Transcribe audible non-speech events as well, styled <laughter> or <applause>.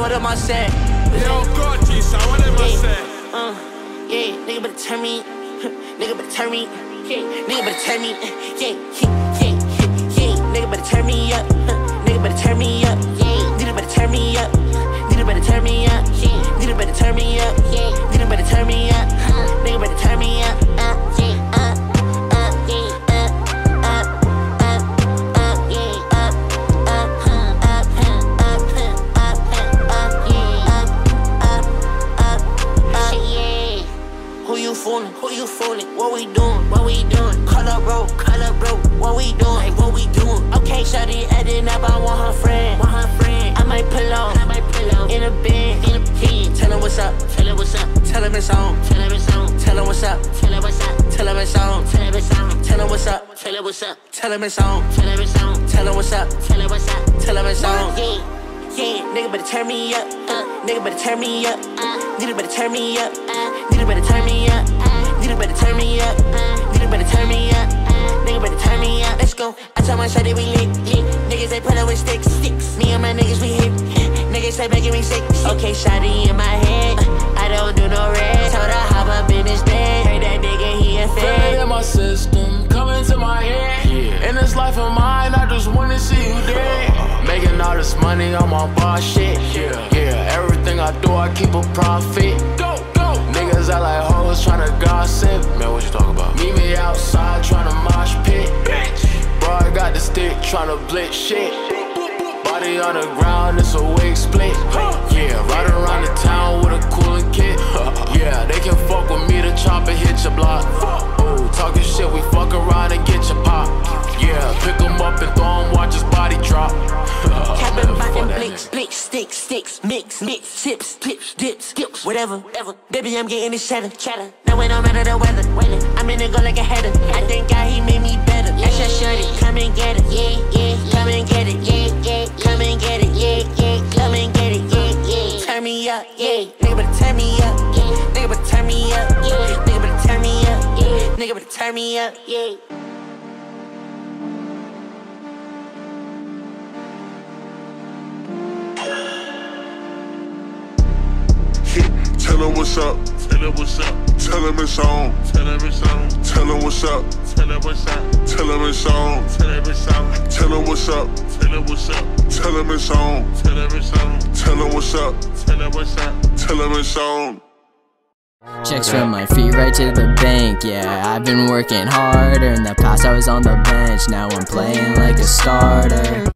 what am I saying? Yo, God, son, what am I saying? Uh, yeah, nigga better turn me. <laughs> nigga better turn me. Yeah, nigga better turn me. Yeah, yeah, yeah, yeah, yeah. Nigga better turn me up. <laughs> nigga better turn me up. Yeah, nigga better turn me up. Nigga better turn me up. Yeah, nigga better turn me up. Yeah, nigga better turn me up. Fooling? Who you fooling? What we doing? What we doing? Up, bro. Up, bro. What we doing? Hey, what we doing? Okay, shawty adding up. I want her friend. Want her friend. I might pull up. I might pull up. In a bin. In a bin. Tell her what's up. Tell her what's up. Tell her it's on. Tell her it's on. Tell her what's up. Tell her what's up. Tell her it's on. Tell her it's on. Tell her what's up. Tell her what's up. Tell her it's on. Tell her it's on. Tell her what's up. Tell her what's up. Tell her it's on. Yeah. Yeah, nigga better turn me up. Uh, nigga better turn me up. Uh, nigga better turn me up. Uh, nigga better turn me up. Go. I my shot that we lit. lit. Niggas they put up with sticks. sticks. Me and my niggas we hit. <laughs> niggas say making me sick. Okay, shotty in my head. Uh, I don't do no red. Told her hop up in his bed. Heard that nigga he a Feel fed. it in my system, coming to my head. Yeah. In this life of mine, I just wanna see you dead. Making all this money on my boss shit. Yeah, yeah. Everything I do, I keep a profit. Go, go. Niggas I like stick tryna blitz shit. Body on the ground, it's a wig split. Yeah, ride around the town with a cooling kit. Yeah, they can fuck with me, the chopper hit your block. Ooh, talking shit, we fuck around and get your pop. Yeah, pick pick 'em up and throw throw 'em, watch his body drop. Capping Man, by fuck them that blicks, blicks, sticks, sticks, mix, mix, chips, tips, dips, skips, whatever, whatever. Baby, I'm getting this cheddar, cheddar. Now it don't matter the weather, weather. I'm in the go like a header. I think God he made me better. That's your shorty, come and me up, yeah. Nigga better turn me up, yeah. Nigga better turn me up, yeah. Nigga better turn me up, yeah. Nigga better turn me up, yeah. Tell him what's up. Tell her what's up. Tell him it's on. Tell her it's on. Tell him what's up. Tell her what's up. Tell him it's on. Tell her it's on. Tell him what's up. Tell her what's up. Tell him it's on. Tell her it's on. Tell him what's up. Tell him it's on. Checks from my feet right to the bank, yeah. I've been working harder. In the past, I was on the bench. Now I'm playing like a starter.